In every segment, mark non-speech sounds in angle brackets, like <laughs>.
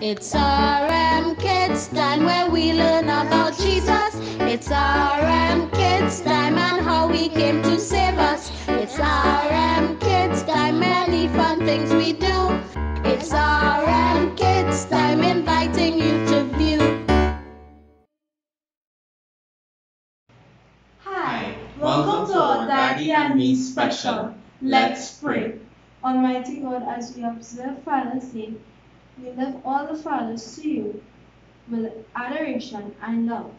It's RM Kids Time where we learn about Jesus. It's RM Kids Time and how He came to save us. It's RM Kids Time, many fun things we do. It's RM Kids Time, inviting you to view. Hi, welcome to our Daddy and Me special. Let's pray. Almighty God, as we observe Father's Day, we lift all the fathers to you with adoration and love.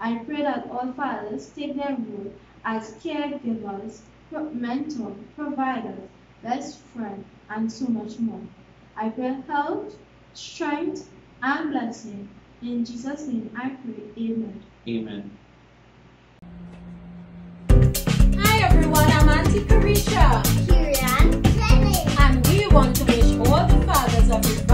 I pray that all fathers take their role as caregivers, pro- mentor, providers, best friend, and so much more. I pray health, strength, and blessing. In Jesus' name I pray. Amen. Amen. Hi everyone, I'm Auntie Carisha, Kieran Kenny. and we want to wish all the fathers of Revival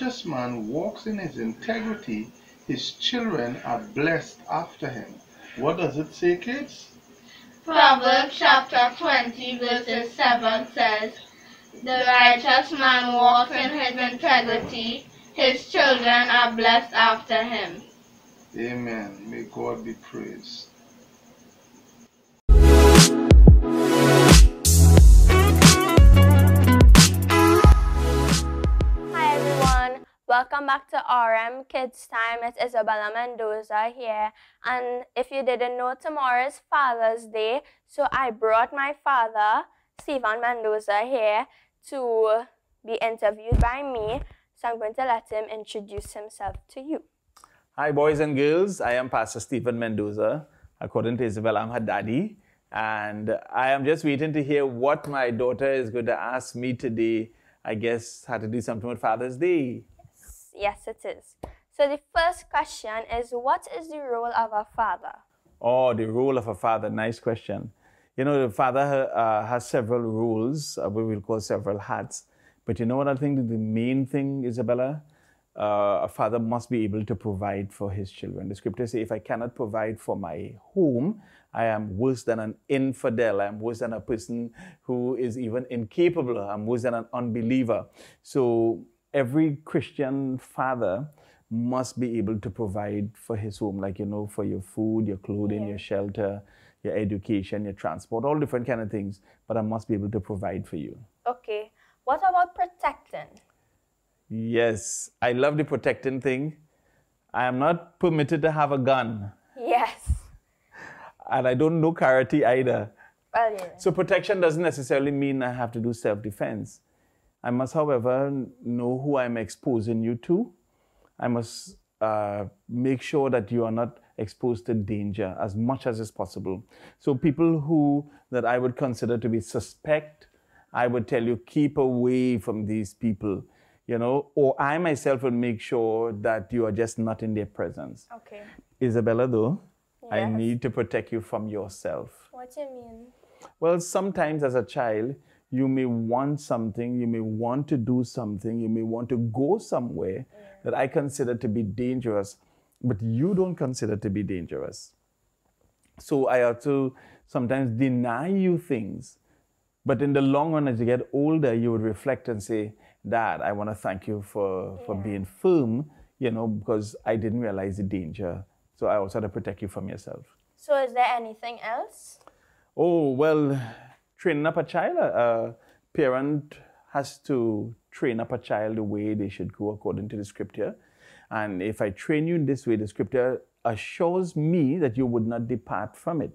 righteous man walks in his integrity, his children are blessed after him. What does it say, kids? Proverbs chapter 20 verses 7 says, The righteous man walks in his integrity, his children are blessed after him. Amen. May God be praised. Welcome back to RM Kids Time. It's Isabella Mendoza here. And if you didn't know, tomorrow is Father's Day. So I brought my father, Stephen Mendoza, here to be interviewed by me. So I'm going to let him introduce himself to you. Hi, boys and girls. I am Pastor Stephen Mendoza. According to Isabel, I'm her daddy. And I am just waiting to hear what my daughter is going to ask me today. I guess had to do something with Father's Day. Yes, it is. So the first question is What is the role of a father? Oh, the role of a father. Nice question. You know, the father uh, has several roles, uh, we will call several hats. But you know what I think the main thing, Isabella? Uh, a father must be able to provide for his children. The scriptures say, if I cannot provide for my home, I am worse than an infidel. I am worse than a person who is even incapable. I'm worse than an unbeliever. So every Christian father must be able to provide for his home, like, you know, for your food, your clothing, Yeah. your shelter, your education, your transport, all different kind of things. But I must be able to provide for you. Okay. What about protecting? Yes, I love the protecting thing. I am not permitted to have a gun, Yes. and I don't know karate either. Well, yeah. So protection doesn't necessarily mean I have to do self-defense. I must, however, know who I'm exposing you to. I must uh, make sure that you are not exposed to danger as much as is possible. So people who that I would consider to be suspect, I would tell you keep away from these people. You know, or I myself would make sure that you are just not in their presence. Okay. Isabella, though, I need to protect you from yourself. What do you mean? Well, sometimes as a child, you may want something, you may want to do something, you may want to go somewhere that I consider to be dangerous, but you don't consider to be dangerous. So I have to sometimes deny you things. But in the long run, as you get older, you would reflect and say, Dad, I want to thank you for, for being firm, you know, because I didn't realize the danger. So I also had to protect you from yourself. So, is there anything else? Oh, well, training up a child, a parent has to train up a child the way they should go according to the scripture. And if I train you in this way, the scripture assures me that you would not depart from it.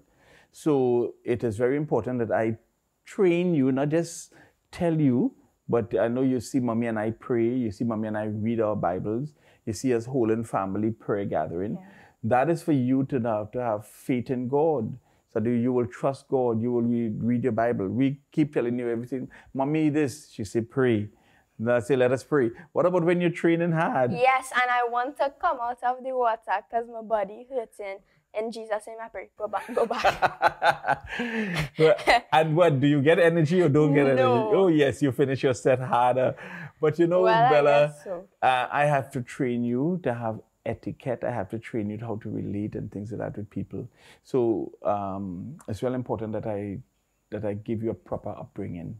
So it is very important that I train you, not just tell you, but I know you see mommy and I pray, you see mommy and I read our Bibles, you see us holding family prayer gathering. That is for you to have to have faith in God. That you will trust God, you will read, read your Bible. We keep telling you everything. Mommy, this, she said, pray. And I say, let us pray. What about when you're training hard? Yes, and I want to come out of the water because my body hurting. In Jesus' name, I pray. Go back, go back. <laughs> And what do you get energy or don't get energy? Oh yes, you finish your set harder. But you know, Well, Bella, guess so. uh, I have to train you to have etiquette. I have to train you how to relate and things like that with people. So um, it's really important that I that I give you a proper upbringing.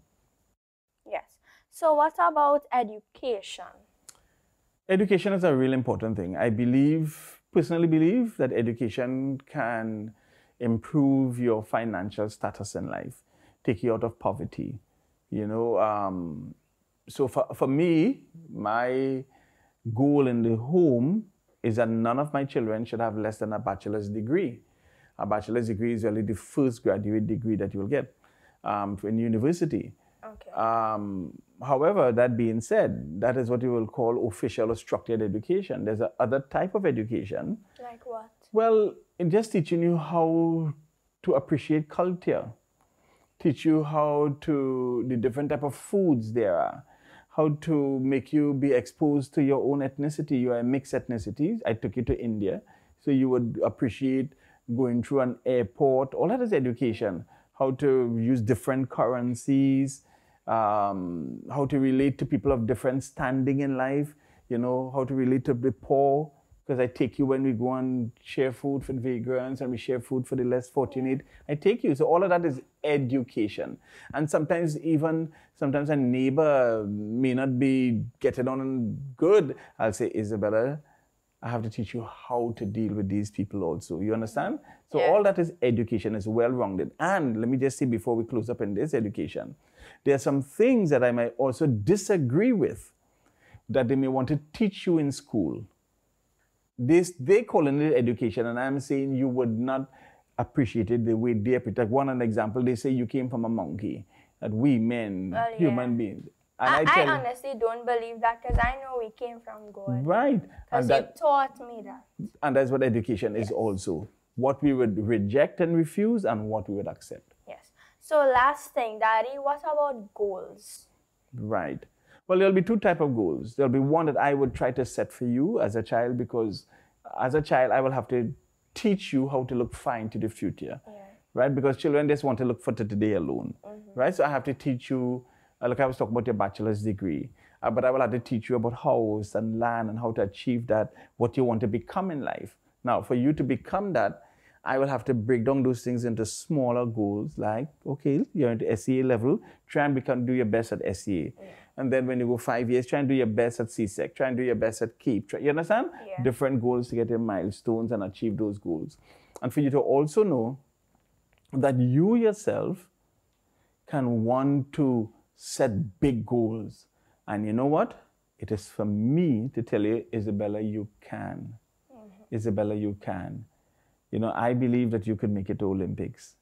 yes. So, what about education? Education is a really important thing. I believe, personally believe, that education can improve your financial status in life, take you out of poverty. You know, um, so for, for me, my goal in the home is that none of my children should have less than a bachelor's degree. A bachelor's degree is really the first graduate degree that you will get um, in university. Okay. Um, however, that being said, that is what you will call official or structured education. There's a other type of education. like what? Well, in just teaching you how to appreciate culture, teach you how to the different type of foods there are, how to make you be exposed to your own ethnicity. You are a mixed ethnicity. I took you to India, so you would appreciate going through an airport. All that is education. How to use different currencies, um, how to relate to people of different standing in life, you know, how to relate to the poor. Because I take you when we go and share food for the vagrants and we share food for the less fortunate. I take you. So all of that is education. And sometimes even sometimes a neighbor may not be getting on good. I'll say, Isabella, I have to teach you how to deal with these people also. You understand? So Yeah. all that is education is well rounded. And let me just say before we close up in this education, there are some things that I might also disagree with that they may want to teach you in school. This they calling it education, and I'm saying you would not appreciate it the way they. Like one an example, they say you came from a monkey. That we men, Well, yeah. human beings. And I, I, you- honestly don't believe that because I know we came from God. right. Because you taught me that. and that's what education is also. What we would reject and refuse and what we would accept. Yes. So last thing, Daddy, what about goals? Right. Well, there'll be two type of goals. There'll be one that I would try to set for you as a child because as a child I will have to teach you how to look fine to the future. Right? Because children just want to look for today alone. Right? So I have to teach you uh, like I was talking about your bachelor's degree. Uh, but I will have to teach you about house and land and how to achieve that, what you want to become in life. Now, for you to become that, I will have to break down those things into smaller goals, like, okay, you're into SEA level, try and become, do your best at SEA. And then when you go five years, try and do your best at CSEC, try and do your best at CAPE. Try, you understand? Yeah. Different goals to get your milestones and achieve those goals. And for you to also know that you yourself can want to set big goals. And you know what? It is for me to tell you, Isabella, you can. Isabella, you can. You know, I believe that you could make it to Olympics.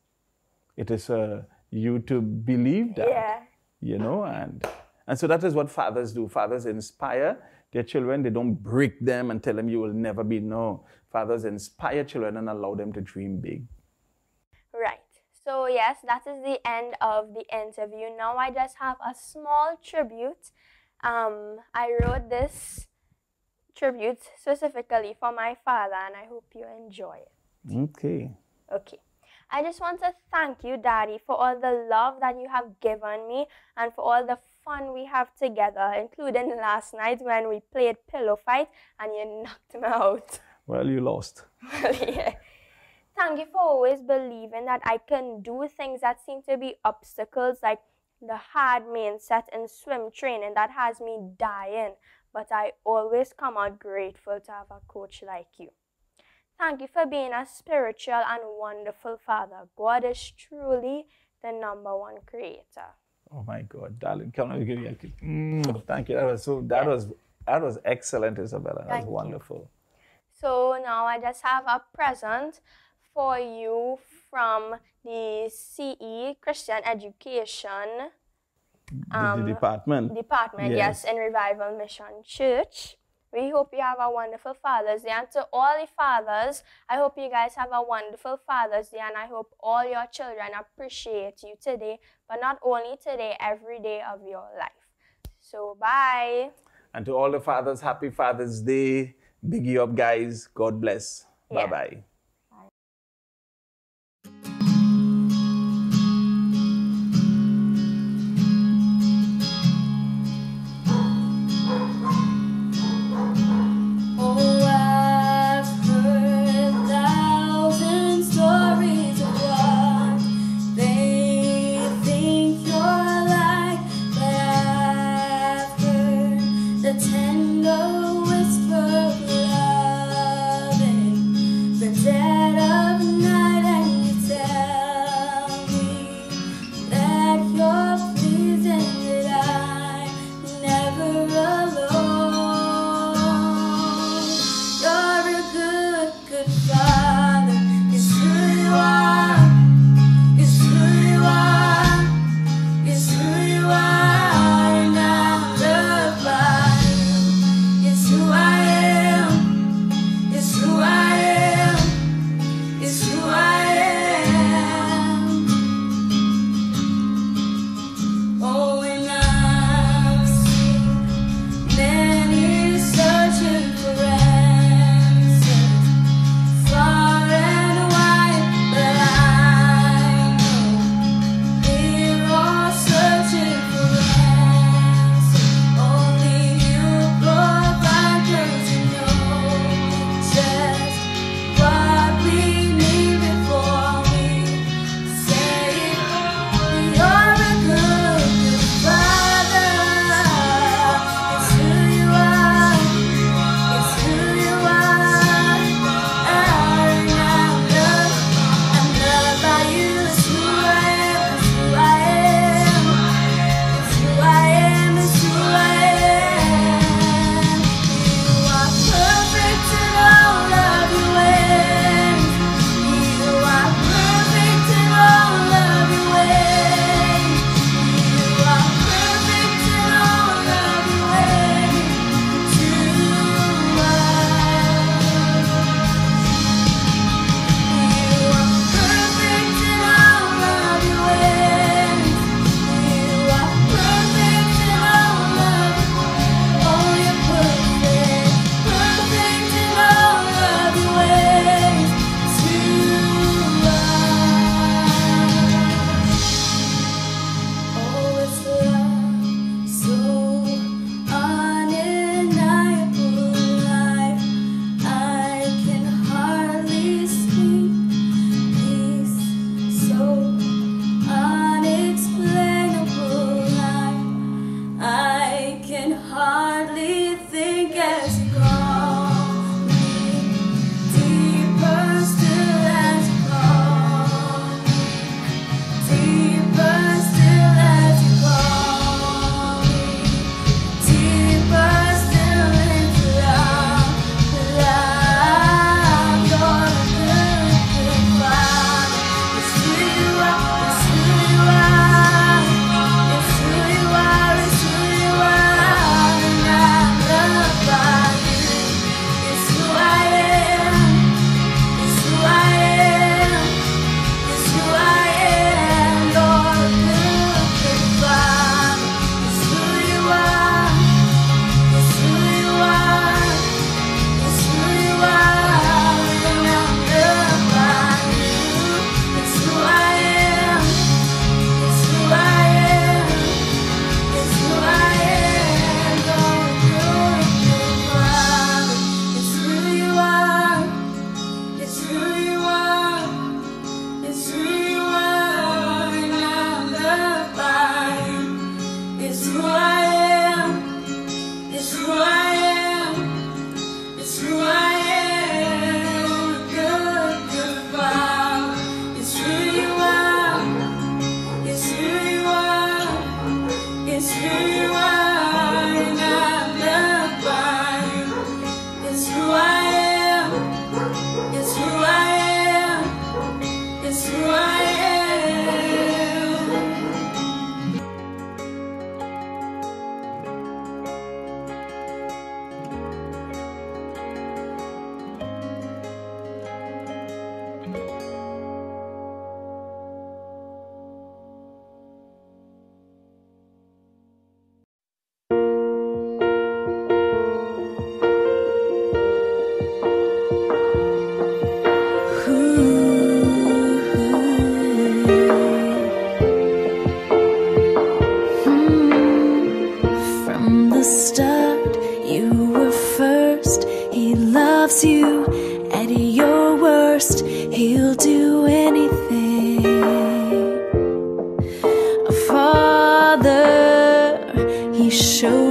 It is uh, you to believe that. Yeah. You know, and and so that is what fathers do. Fathers inspire their children. They don't break them and tell them you will never be. No, fathers inspire children and allow them to dream big. Right. So yes, that is the end of the interview. Now I just have a small tribute. Um, I wrote this tribute specifically for my father, and I hope you enjoy it. Okay. Okay. I just want to thank you, Daddy, for all the love that you have given me and for all the fun we have together, including last night when we played pillow fight and you knocked me out. <laughs> Well, you lost. <laughs> yeah. Thank you for always believing that I can do things that seem to be obstacles, like the hard main set in swim training that has me dying. But I always come out grateful to have a coach like you. Thank you for being a spiritual and wonderful father. God is truly the number one creator. Oh my God, darling, come on, give me a kiss. Mm, thank you. That was so. That was that was excellent, Isabella. That Thank was you. wonderful. So now I just have a present for you from the CE Christian Education The- Um, the department. Department, Yes. yes, in Revival Mission Church. We hope you have a wonderful Father's Day. And to all the fathers, I hope you guys have a wonderful Father's Day. And I hope all your children appreciate you today, but not only today, every day of your life. So, bye. And to all the fathers, happy Father's Day. Big you up, guys. God bless. Yeah. Bye bye.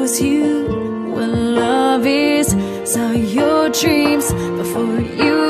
Shows you what love is. Saw your dreams before you